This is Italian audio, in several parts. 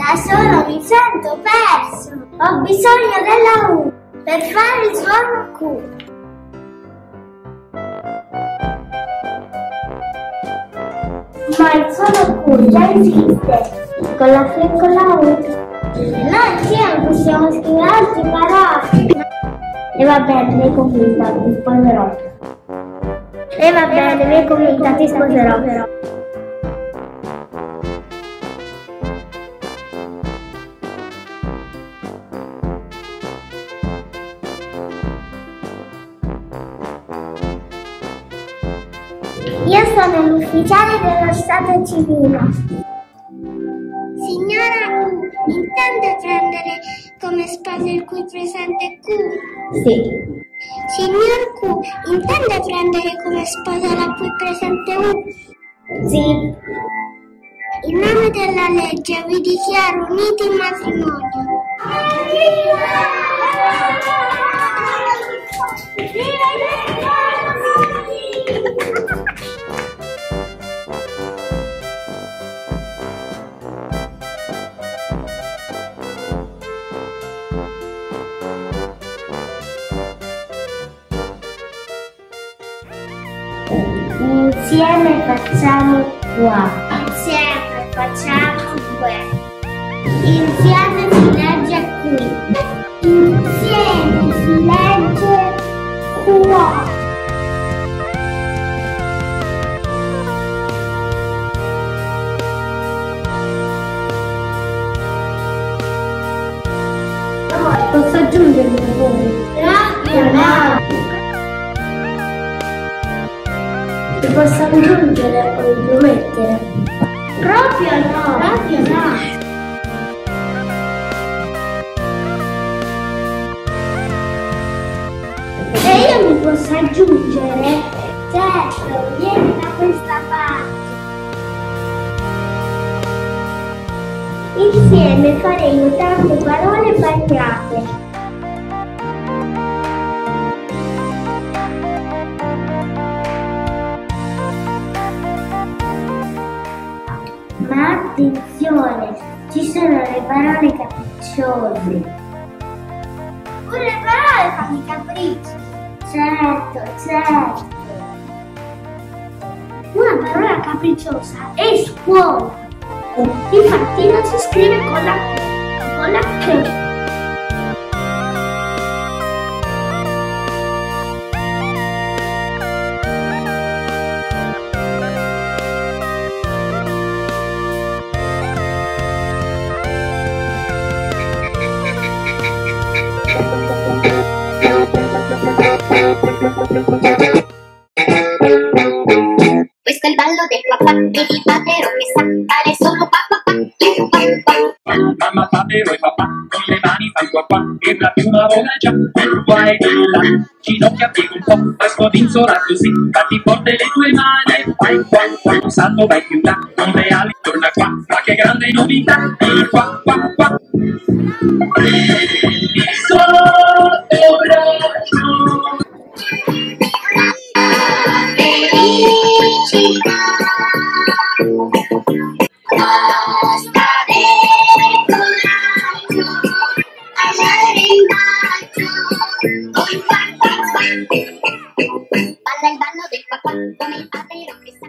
Da solo mi sento perso. Ho bisogno della U per fare il suono Q. Ma il suono Q già esiste. Con la F e con la U. No, insieme possiamo scrivere altre parole. E va bene, mi convinta, ti sposerò. E va bene, mi convinta, ti sposerò. Io sono l'ufficiale dello Stato civile. Signora intende prendere come sposa il cui presente Q? Sì. Signor Q, intende prendere come sposa la cui presente U? Sì. In nome della legge vi dichiaro uniti in matrimonio. Insieme facciamo qua. Insieme facciamo due. Insieme si legge qui. Insieme si legge qua. Posso aggiungere posso aggiungere? Certo, vieni da questa parte. Insieme faremo tante parole bagnate. Ma attenzione, ci sono le parole capricciose. Pure le parole fanno i capricci. Certo, certo. Una parola capricciosa è scuola. Infatti non si scrive con la con la K. qua qua e la piuma e qua e là ginocchia piega un po' poi scodinzola così batti forte le tue mani vai qua qua salto vai più là con le ali torna qua. Ma che grande novità. E qua qua qua il ballo del papà come papero che sa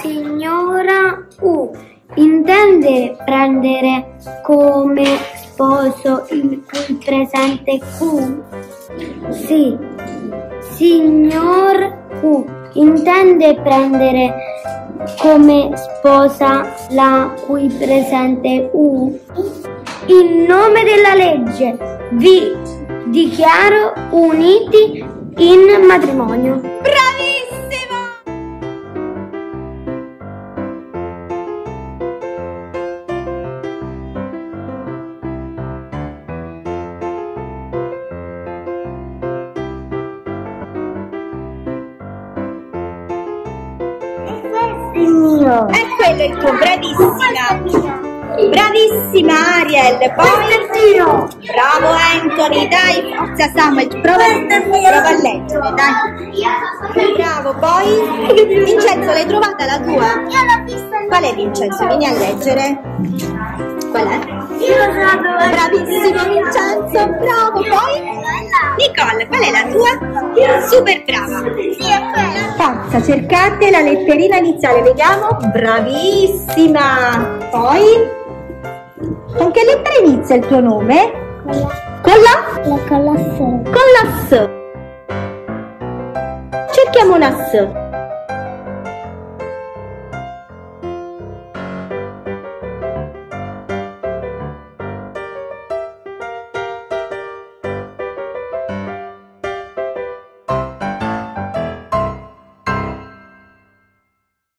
Signora U, intende prendere come sposo il cui presente Q? Sì. Signor Q, intende prendere come sposa la cui presente U? In nome della legge vi dichiaro uniti in matrimonio. Mio. E quello è il tuo, bravissima. Bravissima Ariel, poi bravo Anthony, dai, forza Samuel, prova, prova a leggere, dai. Bravo, poi Vincenzo, l'hai trovata la tua? Io l'ho vista Qual è Vincenzo? Vieni a leggere. Qual è? Io l'ho Bravissimo Vincenzo, bravo, poi Nicole, qual è la tua? Super brava. Forza, cercate la letterina iniziale, vediamo. Bravissima. Poi, con che lettera inizia il tuo nome? Con la? La colazione. Con la S. Cerchiamo una S.